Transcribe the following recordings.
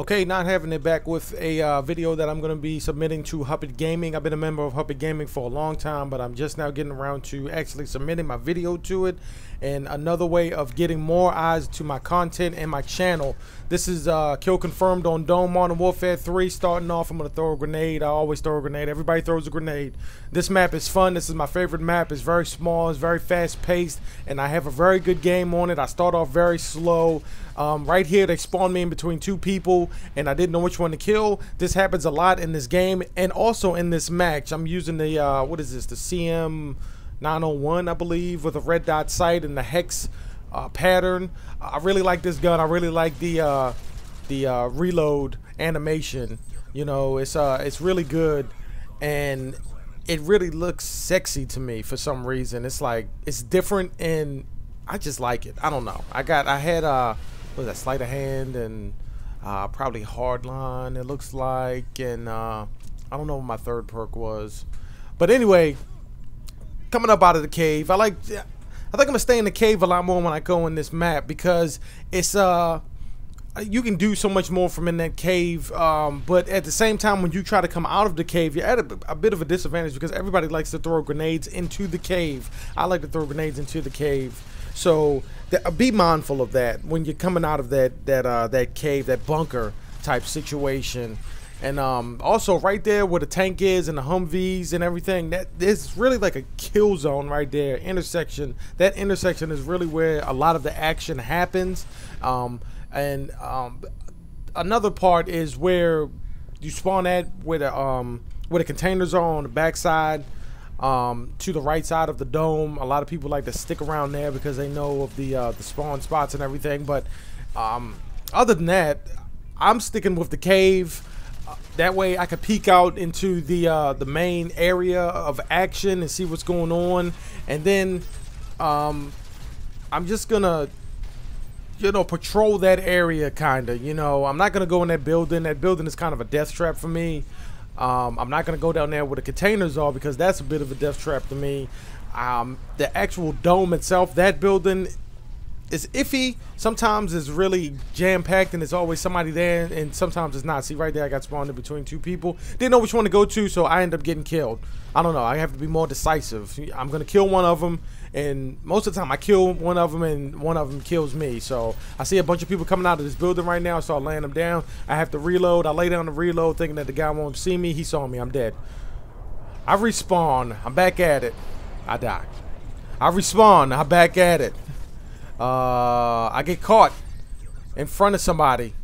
Okay, not having it back with a uh, video that I'm going to be submitting to Hupit Gaming. I've been a member of Hupit Gaming for a long time, but I'm just now getting around to actually submitting my video to it. And another way of getting more eyes to my content and my channel. This is uh, kill confirmed on Dome Modern Warfare 3. Starting off, I'm going to throw a grenade. I always throw a grenade. Everybody throws a grenade. This map is fun. This is my favorite map. It's very small. It's very fast paced. And I have a very good game on it. I start off very slow. Um, right here, they spawn me in between two people, and I didn't know which one to kill. This happens a lot in this game, and also in this match. I'm using the, uh, what is this, the CM 901, I believe, with a red dot sight and the hex uh, pattern. I really like this gun. I really like the, uh, the uh, reload animation. You know, it's, uh, it's really good, and it really looks sexy to me for some reason. It's like, it's different, and I just like it. I don't know. I got, I had, uh, was that sleight of hand and uh, probably hardline it looks like and uh, I don't know what my third perk was. But anyway coming up out of the cave I like I think I'm gonna stay in the cave a lot more when I go in this map because it's uh you can do so much more from in that cave um, but at the same time when you try to come out of the cave you're at a, a, bit of a disadvantage because everybody likes to throw grenades into the cave I like to throw grenades into the cave so th- be mindful of that when you're coming out of that that uh, that cave, that bunker type situation. And um, also right there where the tank is and the Humvees and everything, that is really like a kill zone right there. Intersection. That intersection is really where a lot of the action happens. Um, and um, another part is where you spawn at where the um, where the containers are on the backside um, to the right side of the dome. A lot of people like to stick around there because they know of the uh, the spawn spots and everything. But um, other than that, I'm sticking with the cave. Uh, that way, I can peek out into the uh, the main area of action and see what's going on. And then um, I'm just gonna you know, patrol that area, kind of. You know, I'm not gonna go in that building. That building is kind of a death trap for me. Um, I'm not going to go down there where the containers are because that's a bit of a death trap to me. Um, the actual dome itself, that building is iffy. Sometimes it's really jam packed and there's always somebody there, and sometimes it's not. See, right there, I got spawned in between two people. Didn't know which one to go to, so I end up getting killed. I don't know. I have to be more decisive. I'm gonna kill one of them, and most of the time I kill one of them, and one of them kills me. So I see a bunch of people coming out of this building right now, so I land them down. I have to reload. I lay down the reload, thinking that the guy won't see me. He saw me. I'm dead. I respawn. I'm back at it. I die. I respawn. I'm back at it. Uh, I get caught in front of somebody.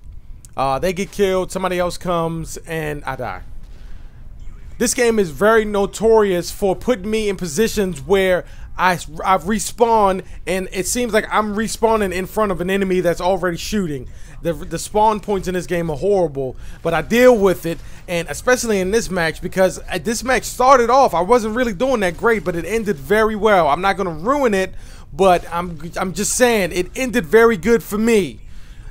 Uh, they get killed. Somebody else comes, and I die. This game is very notorious for putting me in positions where I, I respawn and it seems like I'm respawning in front of an enemy that's already shooting. The, the spawn points in this game are horrible, but I deal with it, and especially in this match because uh, this match started off, I wasn't really doing that great, but it ended very well. I'm not going to ruin it, but I'm, I'm just saying it ended very good for me.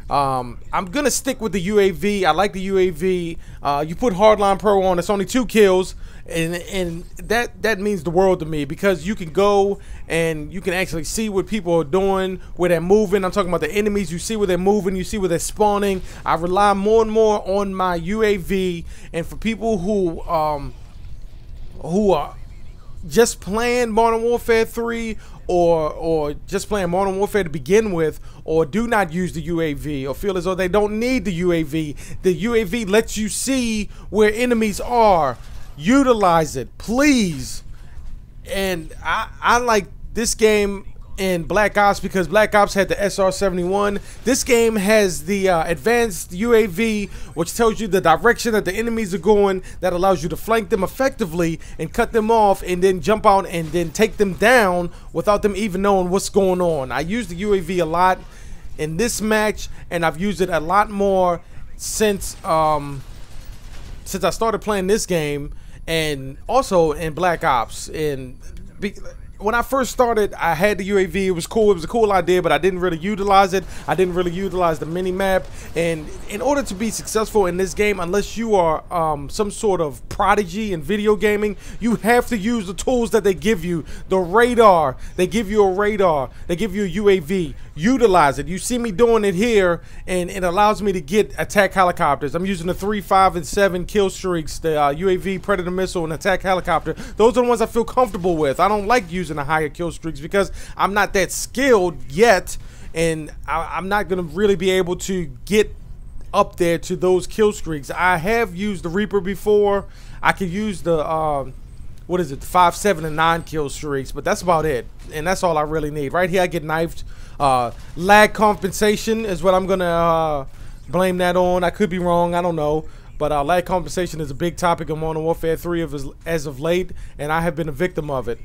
Um, I'm gonna stick with the UAV. I like the UAV. Uh, you put Hardline Pro on, it's only two kills, and and that that means the world to me because you can go and you can actually see what people are doing, where they're moving. I'm talking about the enemies. You see where they're moving. You see where they're spawning. I rely more and more on my UAV, and for people who um who are just playing Modern Warfare 3 or or just playing Modern Warfare to begin with, or do not use the UAV, or feel as though they don't need the UAV. The UAV lets you see where enemies are. Utilize it, please. And I I like this game in Black Ops because Black Ops had the SR-71. This game has the uh, advanced UAV, which tells you the direction that the enemies are going. That allows you to flank them effectively and cut them off, and then jump out and then take them down without them even knowing what's going on. I use the UAV a lot in this match, and I've used it a lot more since um, since I started playing this game, and also in Black Ops. And when I first started, I had the UAV. It was cool. It was a cool idea, but I didn't really utilize it. I didn't really utilize the mini map. And in order to be successful in this game, unless you are um, some sort of prodigy in video gaming, you have to use the tools that they give you. The radar. They give you a radar. They give you a UAV. Utilize it. You see me doing it here, and it allows me to get attack helicopters. I'm using the 3, 5, and 7 kill streaks, the uh, UAV, Predator missile, and attack helicopter. Those are the ones I feel comfortable with. I don't like using the higher kill streaks because I'm not that skilled yet, and I, am not to really be able to get up there to those kill streaks. I have used the Reaper before. I could use the, um, what is it, the 5, 7, and 9 kill streaks, but that's about it. And that's all I really need. Right here, I get knifed. Uh, lag compensation is what I'm to uh, blame that on. I could be wrong. I don't know. But uh, lag compensation is a big topic in Modern Warfare 3 of as, as of late, and I have been a victim of it.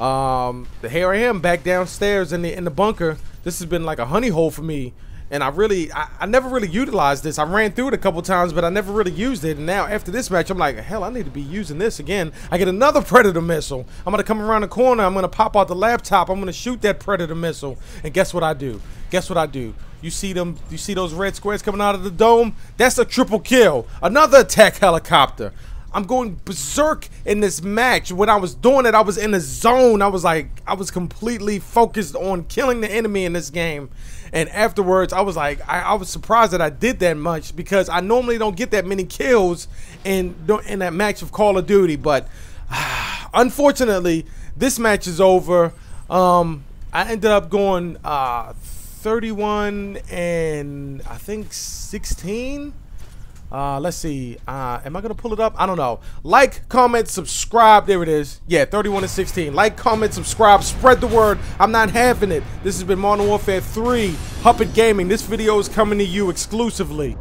Um, the here I am back downstairs in the in the bunker. This has been like a honey hole for me, and I really, I, I never really utilized this. I ran through it a couple times, but I never really used it. And now after this match, I'm like, hell, I need to be using this again. I get another Predator missile. I'm gonna come around the corner. I'm gonna pop out the laptop. I'm gonna shoot that Predator missile, and guess what I do? Guess what I do? You see them, you see those red squares coming out of the dome? That's a triple kill. Another attack helicopter. I'm going berserk in this match. When I was doing it, I was in a zone. I was like, I was completely focused on killing the enemy in this game. And afterwards, I was like, I, I was surprised that I did that much because I normally don't get that many kills in in that match of Call of Duty. But unfortunately, this match is over. Um, I ended up going uh, 31 and I think 16. Uh, let's see. Uh, am I to pull it up? I don't know. Like, comment, subscribe. There it is. Yeah, 31 and 16. Like, comment, subscribe. Spread the word. I'm not having it. This has been Modern Warfare 3 Hupit Gaming. This video is coming to you exclusively.